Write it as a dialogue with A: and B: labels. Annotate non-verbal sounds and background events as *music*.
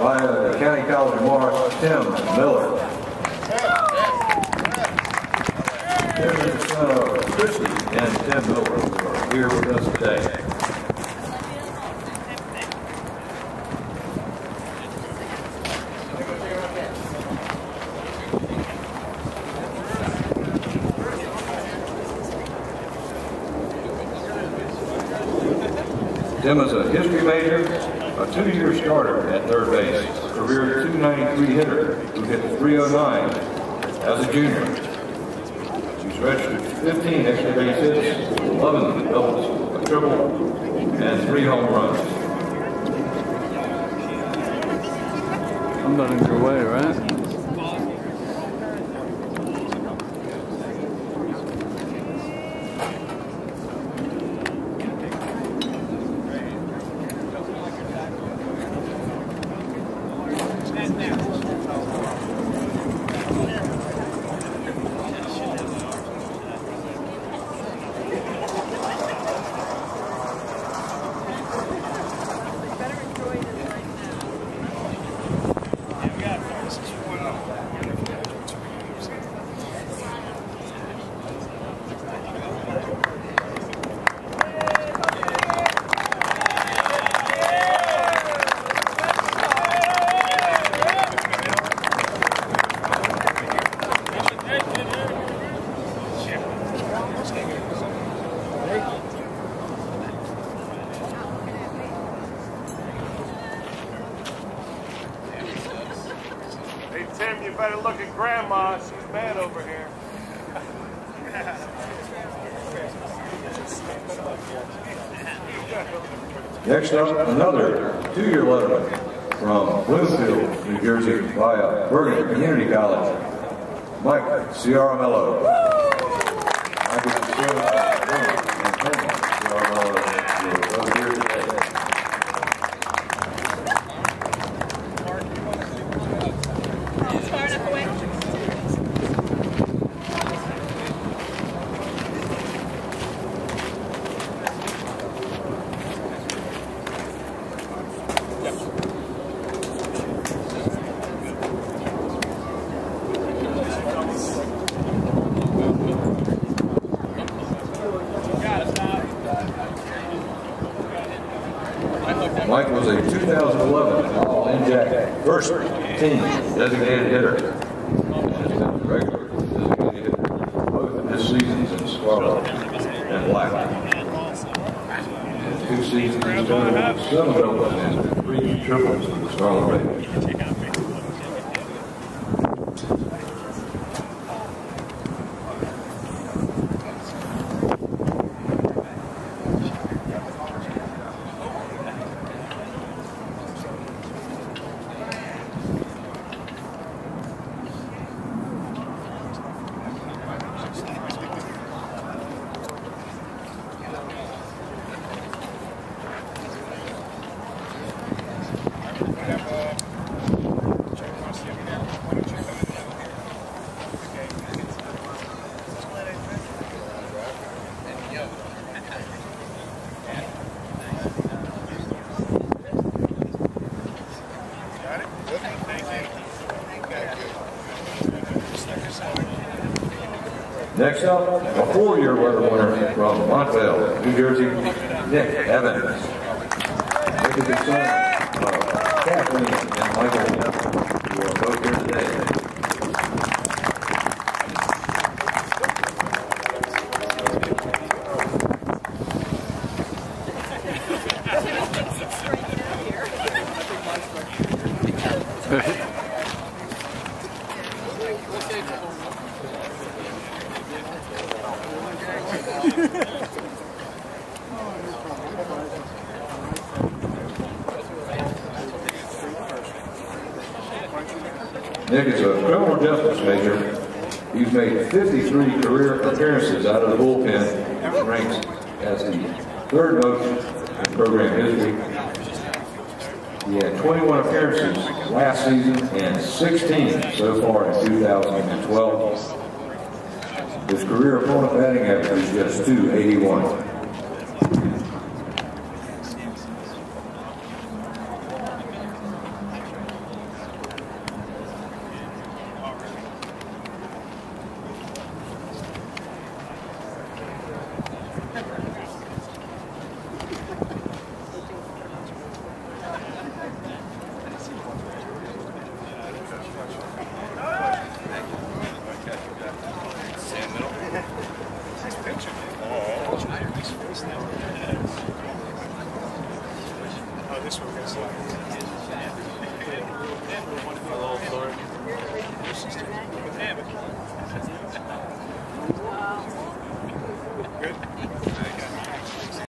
A: via the County College of Morris, Tim Miller. Tim is uh, Christy and Tim Miller, are here with us today. Tim is a history major, two-year starter at third base, career 293 hitter who hit 309 as a junior. He's registered 15 extra base hits, 11 doubles, a triple, and three home runs.
B: I'm not in your way, right? places.
C: Hey, Tim, you better look at Grandma. She's mad over here.
A: Next up, another two-year letterman from Bloomfield, New Jersey, via Bergen Community College, Mike Ciaramello. Mike is the son of Bergen and Penny Ciaramello, who are both here today.
D: Far enough away.
A: Mike was a 2011 All NJAC first team designated hitter. Regular designated hitter both of his seasons in scarlet and black. Two seasons, he's done seven doubles and three triples for the Scarlet Raiders. Next up, a four-year letter winner from Montvale, New Jersey, Nick Evans. Nick is the son of Kathleen and Michael Evans, who are both here today. *laughs* Nick is a criminal justice major. He's made 53 career appearances out of the bullpen, ranks as the third most in program history. He had 21 appearances last season and 16 so far in 2012. His career opponent batting average is just 281.